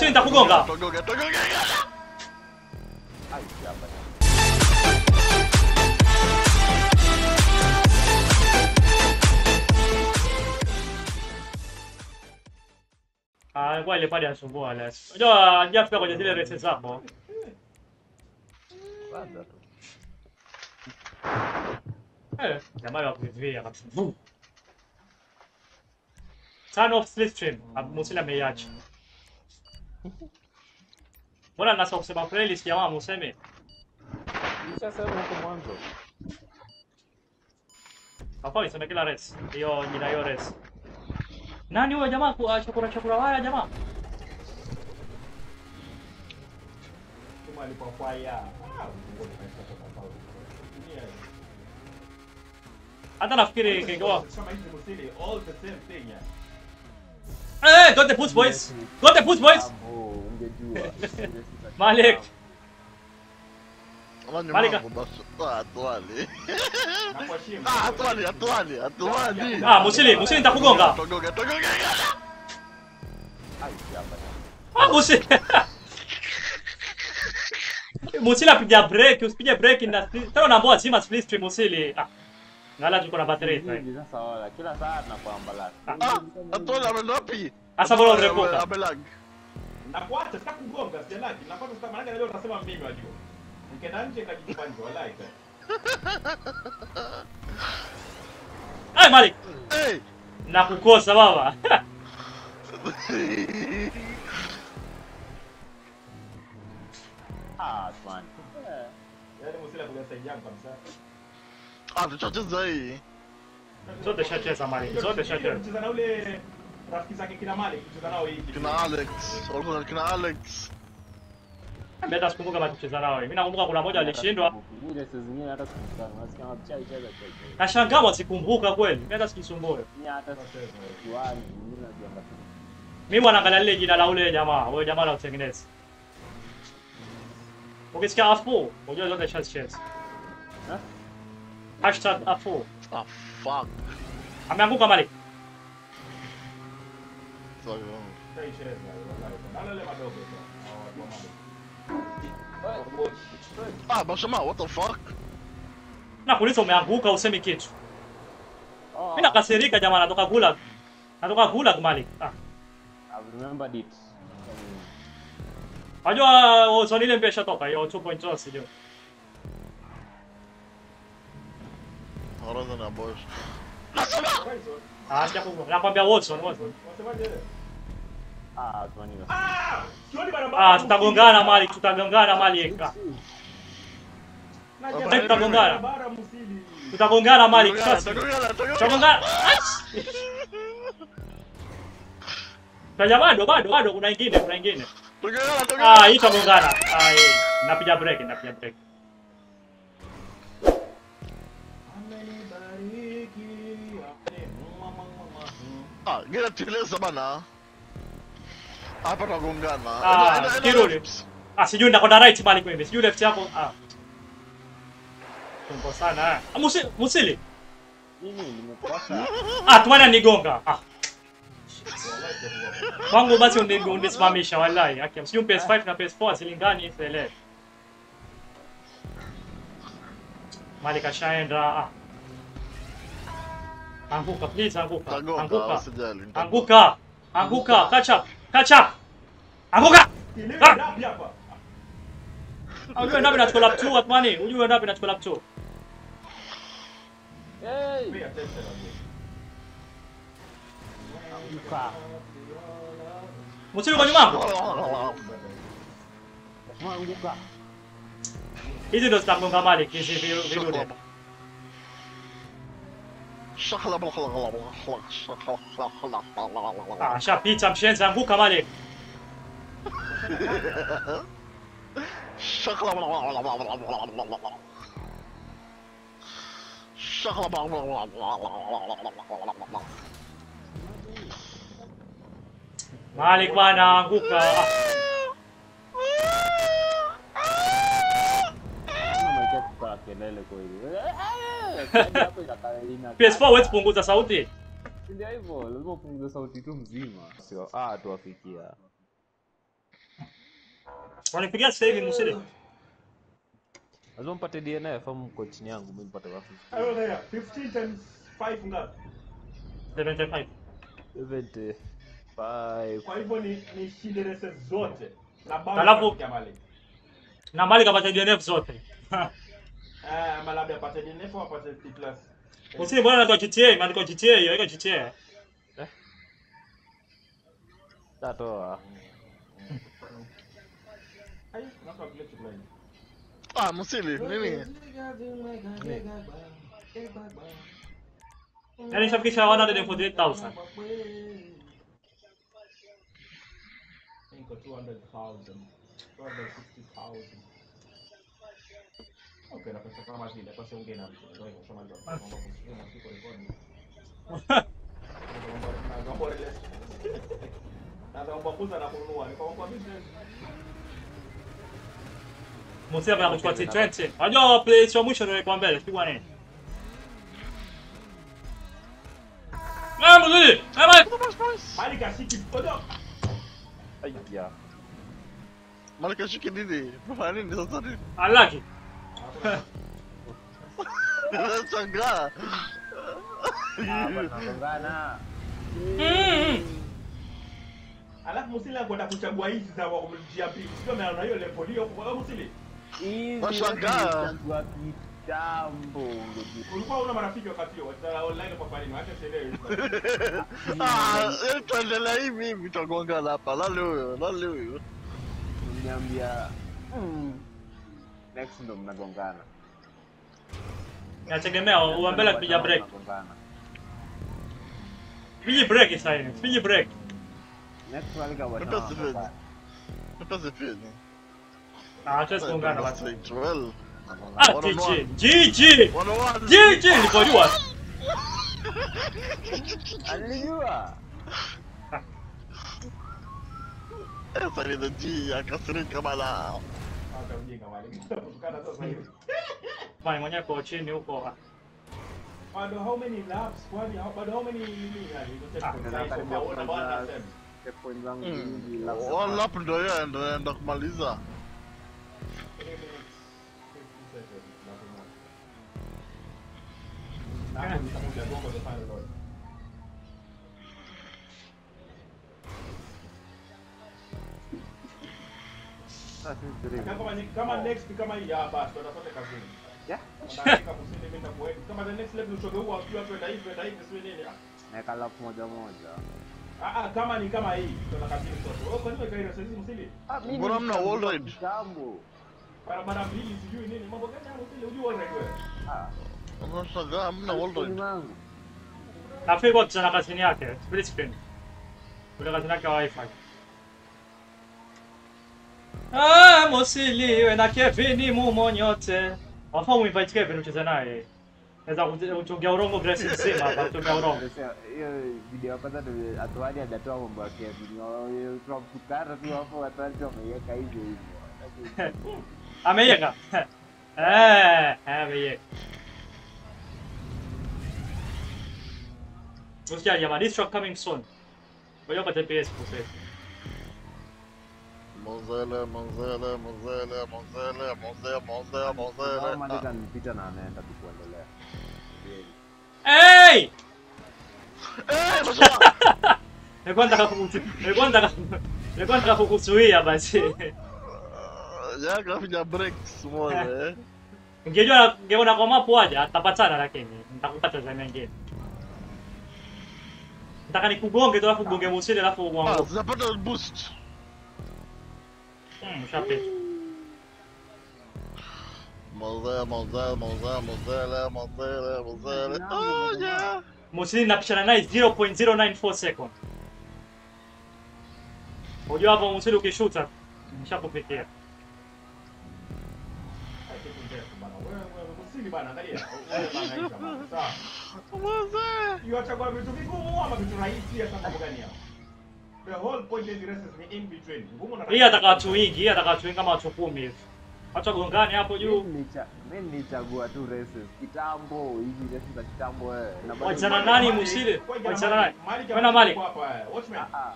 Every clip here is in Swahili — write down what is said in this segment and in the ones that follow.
uscire nitakugonga Ah, qua le pari anasumbua adesso. Unajua hajafika kwenye zile resi zako. Kwanza tu. Eh, jamaa wa kuzuia kabisa. Turn off slipstream. Musila ameiacha. Mbona nasa kusema playlist jamaa museme? Nishasema huko mwanzo. Hapa niseme kila race. Hiyo jina hiyo race. Nani huyo jamaa kwa chakura chakura waya jamaa? Kama alipokuwa ya. Ah, Hata nafikiri kingewa. Kama hizi musili all the same thing yeah. Eh, got the push, boys. Got the push, boys. Malik. Olha, Malik. Ah, tô ali. Ah, tô ali, tô ali, tô ali. Ah, Musili, Musili tá com gonga. Tô gonga, tô gonga. Ah, Musili. Musili a break, usipiga break tá na... Tao na boa zima split stream, Musili. Ah. Ngala tuko na battery sasa. Hivi sasa wala kila saa tunakwamba la. Ah, atwali ameenda wapi? Asa bora urepuka. amelag. Nakuacha sitaki kugonga sijalaki. Nakuacha sitaki maana leo unasema mimi wajua. Nikaenda nje kajitupa nje ita. Ai Malik, Hey. nakukosa baba. Ah, man. Eh. Yaani side yangu kabisa. Ah, tuchacheza hii. Zote shacheza Malik, zote shacheza. Kucheza na ule rafiki zake kina Malik, kucheza nao hii. Kina Alex. Walikuwa kina Alex. Mimi sikumbuka kama tucheza nao. Mimi nakumbuka kuna moja alishindwa. Ile saa zingine hata sikutana. Nasikia chai chai chai. Nashangaa wasikumbuka kweli. Mimi hata sikisumbue. Ni hata sijuani, mimi najianga tu. Mimi wanaangalia lile jina la ule jamaa, ule jamaa la utengeneza. Ukisikia afu, unajua zote shacheza. Ha? Hashtag A4. Ah, fuck. Ameanguka mali. Sorry. Ah, Bashama, what the fuck? Na kuuliza umeanguka usemi kitu. Oh, Mimi nakasirika jamaa natoka gulag. Natoka gulag mali. Ah. I remembered it. Unajua ozoni ile mpya ishatoka hiyo 2.0 sijui. Народа на больше. А, я побил отцу, можно. Ah, tô animado. Ah, tu tá gangara, Mali, tu tá gangara, Mali, cara. Tu tá gangara. Tu tá gangara, Mali, cara. Tu tá gangara. Tá llamando, bado, bado, kuna ingine, kuna ingine. Ah, hii tá gangara. Ah, hii. Napiga break, napiga break. Ah, gera tueleza bana. Hapa tugongana. Ah, left. Ah, sijui ndakwenda right Malik mimi. Sijui left yako. Ah. Tumbo sana. ah. Musi, Musili. Ah, tumana nigonga. Ah. Kwangu basi undi- undisimamisha wallahi. Haki, sijui PS5 na PS4 zilingani sele. Mali kashaenda. Ah. Anguka please, anguka. Tagonga, Anguka. Anguka. Anguka. Catch up. Catch up. Anguka. Ile Ah! dabi hapa. Ah, Ujue ndapi nachukua lap 2 Atmani. Ujue ndapi nachukua lap 2. Hey! Pay attention na mimi. Anguka. Musili kwa nyuma. Anguka. Hizi ndo zitagonga Malik hizi Așa, pizza am șenza în buca mare. Malik mana ang buka. Kelele kweli. Kaji hapo inakaa ina- PS4 huwezi punguza sauti. Ndio hivyo, lazima upunguze sauti tu mzima. Sio, ah tuwafikia. Wanipigia sasa hivi msile. Lazima mpate DNA au mko chini yangu mimi nipate wapi? Hayo haya, 15 times 5 ngapi? 75. 75. Kwa hivyo ni ni shinde races zote. Na bado Alafu- mali. Na mali kapata DNF zote. Eh, ama labda apate DNF au apate T plus. Musili bwana anaitwa GTA, imeandikwa GTA hiyo, iko GTA. Tatoa. Ai, nafa vile chukulaji. Ah, Musili, nini? Yaani nishafikisha 148,000. Niko 200,000. 260,000. Ok, era pensar que era más linda, pase un game up. Lo mismo, yo mando. Vamos a funcionar así por el coño. Nagamborile. Nagambapuza na kununua. Nikamwambia business. Musia bana kuchukua T20. Unajua place ya mwisho ndio kwa mbele, pigwa nini? Vamos ali! Vamos! Mali kashiki podo. Ai ya. Mali kashiki nini? Fanya nini sasa? Alaki. Mm. Alafu Musili anakwenda kuchagua hizi za pili. Sio maana hiyo level hiyo kwa Musili. Washangaa. kitambo. Ulikuwa una marafiki wakati huo, online kwa kwani, acha. Ah, eh, tuendelea hivi mimi tutagonga hapa. Lale huyo, lale huyo. Niambia mm, Next ndo mnagongana. Inategemea wa mbele akipija break. Kipiji break isso aí, Kipiji break. Next wale kwa wana. Tutazipenda. fazer? Ah, hatuwezi kuungana basi. Ah, GG. GG. GG nilipojua. Alijua. Essa vida de acastura em camarão. Fanya mwenyewe kwa chini huko. Bado how many laps? Kwani how- bado how many nini yani? Ah, ndio. Checkpoint zangu Mm. nyingi, labda One sana. lap yeye ndo ndio kumaliza. Asta Fitrei. Kama next kama hii hapa tutafanya kazi. Yeah. Kama the next level ushoge huo akiwa twenda hivi twenda hivi si nini? Naika lafu moja moja. Ah ah, kama ni kama hii tunataka kazi mtoto. Wewe kwa nini kaira sasa msili? Ah, mimi mbona mna wall ride? Jambo. Barabara mbili sijui nini, mambo gani hapo vile unajua wall ride wewe? Ah. Mbona sasa mna wall ride? Nafikiri kwa tunataka kazi yake, split screen. Kuna kazi yake wifi. Ah, msiliwe na Kevin mumonyote. Wafaa muinvite Kevin ucheze naye. Naweza kuchongea urongo Grace mzima hapa kuchongea urongo. Hiyo video kwanza ndio atuani hajatoa mambo ya Kevin. Wao, Tunamtukana tu hapo Atwani wameiweka hivyo hivyo. Ameiweka. Eh, ameiweka. Usikia jamani, this truck coming soon. Ngoja upate PS sasa. Mozele, mozele, mozele, mozele, mozele, mozele, mozele. Mandela nipita na anaenda tu kuendelea. Hey! Eh, mashallah. Nilikuwa nataka kukutu. Nilikuwa nataka Nilikuwa nataka kukuzuia basi. Ya kafinya breaks moja eh. Ungejua ungeona kwa mapu waje atapatana lakini nitakupata za nyingine. Nataka nikugonge tu alafu ugonge musili alafu Ah, uanguke. zinapata boost. Hum, chapéu. Mozzarella, mozzarella, mozzarella, mozzarella, mozzarella. Oh, yeah! Moslin napisana naye 0.094 second. Unajua hapa Moslin ukishuta nishakupitia. Mozzarella. Iwacha kwa vitu vigumu ama vitu rahisi hasa mambo gani hapo? Hii ataka watu wengi, hii ataka watu wengi kama watu 10 hivi. Acha gongane hapo juu. Mimi nilicha- mimi nilichagua tu races kitambo, hizi races za kitambo wewe. Na Wachana nani musili? Wachana nani? Kwenda Malik. Hapa. Watchman. Ah, ah.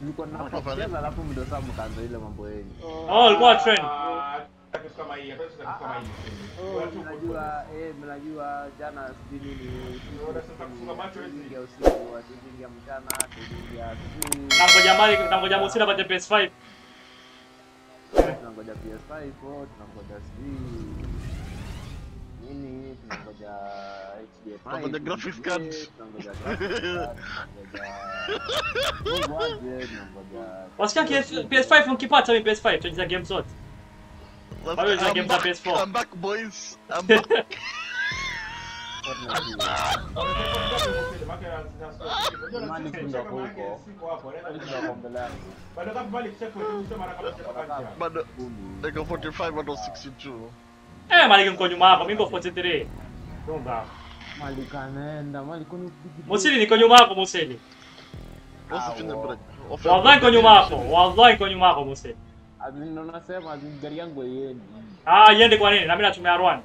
Niko na alafu mdosa mkaanza ile mambo yenu. Oh, ilikuwa trend. Ah, kama hii, kitu kama hii. Oh, Watu mnajua eh, mnajua jana sijui nini Unaona sasa kufunga macho hizi. tuliingia usiku, tuliingia mchana, tuliingia sijui Nangoja mali, nangoja Musili apate PS5. tunangoja PS5, oh, tunangoja sijui nini, tunangoja HDMI, Tunangoja graphics card. tunangoja graphics card, tunangoja Gogo aje, tunangoja Wasikia PS- PS5 mkipata mi PS5 tutacheza game zote. Let's, Why would you I'm give back, the baseball? I'm back, boys. I'm back. Mano, they go 45, mano, 62. É, é Malikan kwenye mapa, mingo 43. Não dá. Malikanenda, Malikon... Mosili, ni kwenye mapa, Mosili. Nossa, fina é break. Wallahi é kwenye mapa, wallahi kwenye mapa, Mosili. Azin gari yangu iende. Ah, iende kwa nini? Na mimi natumia R1.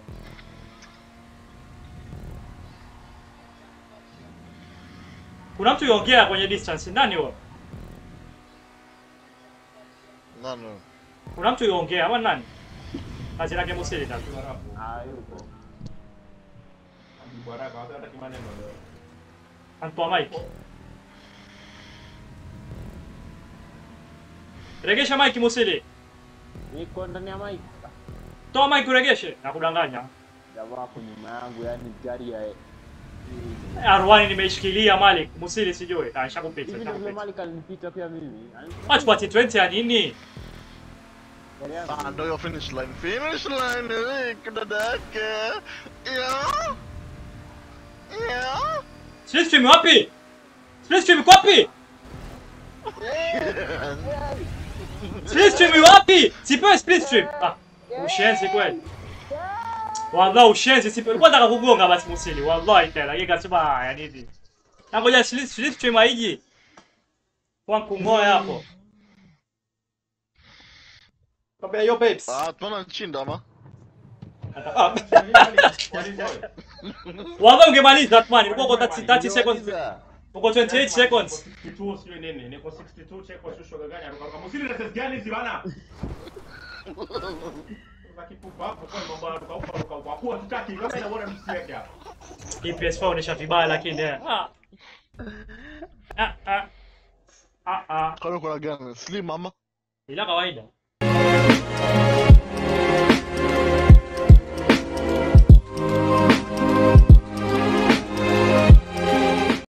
Kuna mtu yongea kwenye distance Nani huyo? No. Kuna mtu yongea ama nani? Kazi tatu. Ah, yuko. Antoa mic. Regesha mic Musili. Niko ndani ya mic. Toa mic uregeshe. Nakudanganya. Jamaa hapo nyuma yangu, yani gari ya R1 nimeishikilia Malik. Musili sijui. Ah, shakupita. hivi ndio Malik alinipita pia mimi. Watch party 20 ya nini? Ah, do your finish line. Finish line, kudadake. Yeah. Yeah. Sisi stream wapi? Split stream wapi? Split stream iko wapi? Sipewe split stream. Ah, ushenzi kweli. Wallahi ushenzi sipewe. Kwa nataka kugonga basi Musili. Wallahi tena. Yeye kasema haya ya nini? Nangoja split split stream haiji. Kwa kungoa hapo. Kabla yo babes. Ah, tunaona nchinda ama? Ah. Wallahi ungemaliza Atman. Ulikuwa kwa 30 30 seconds. Uko 28 seconds. 62 sio nini, niko 62 cheko shusho gani aruka. Na test gani hizi bana? Hapo kwa mambo ya ruka upa ruka upa. Kwa tutaki kama inaona msiweke hapa. Hii PS4 inaonyesha vibaya lakini eh. Ah. Ah ah. Ah ah. Kwa kuna gani? Slim mama. Ila kawaida.